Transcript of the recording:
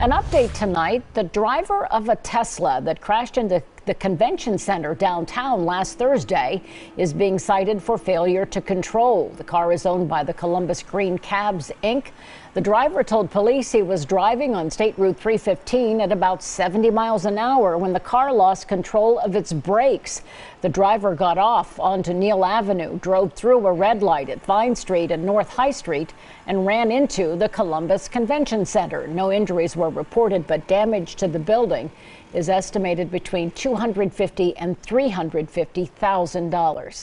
An update tonight the driver of a Tesla that crashed into the convention center downtown last Thursday is being cited for failure to control. The car is owned by the Columbus Green Cabs, Inc. The driver told police he was driving on State Route 315 at about 70 miles an hour when the car lost control of its brakes. The driver got off onto Neil Avenue, drove through a red light at Vine Street and North High Street, and ran into the Columbus Convention Center. No injuries were reported, but damage to the building is estimated between 250 and 350 thousand dollars.